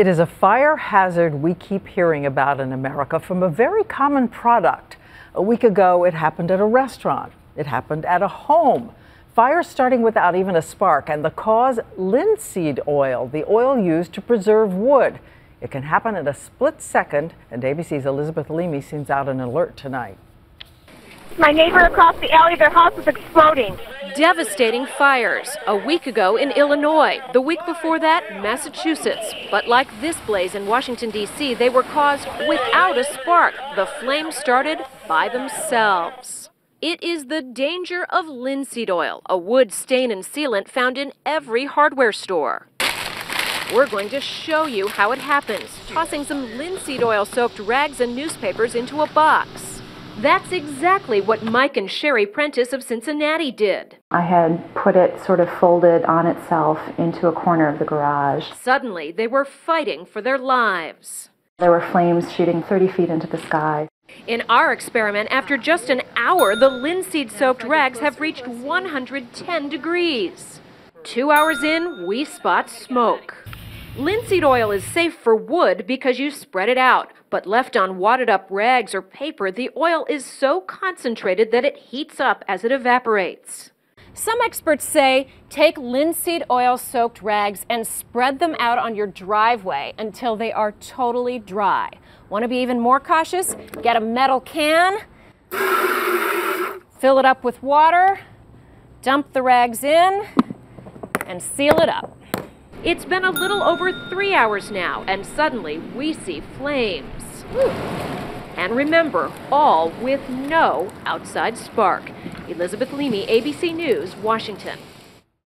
It is a fire hazard we keep hearing about in America from a very common product. A week ago, it happened at a restaurant. It happened at a home. Fire starting without even a spark, and the cause linseed oil, the oil used to preserve wood. It can happen in a split second, and ABC's Elisabeth Leamy sends out an alert tonight. My neighbor across the alley, their house is exploding. Devastating fires. A week ago in Illinois. The week before that, Massachusetts. But like this blaze in Washington, D.C., they were caused without a spark. The flames started by themselves. It is the danger of linseed oil, a wood stain and sealant found in every hardware store. We're going to show you how it happens, tossing some linseed oil soaked rags and newspapers into a box. That's exactly what Mike and Sherry Prentice of Cincinnati did. I had put it sort of folded on itself into a corner of the garage. Suddenly, they were fighting for their lives. There were flames shooting 30 feet into the sky. In our experiment, after just an hour, the linseed soaked rags have reached 110 degrees. Two hours in, we spot smoke. Linseed oil is safe for wood because you spread it out, but left on wadded up rags or paper, the oil is so concentrated that it heats up as it evaporates. Some experts say take linseed oil soaked rags and spread them out on your driveway until they are totally dry. Want to be even more cautious? Get a metal can, fill it up with water, dump the rags in, and seal it up. It's been a little over three hours now, and suddenly we see flames. And remember, all with no outside spark. Elisabeth Leamy, ABC News, Washington.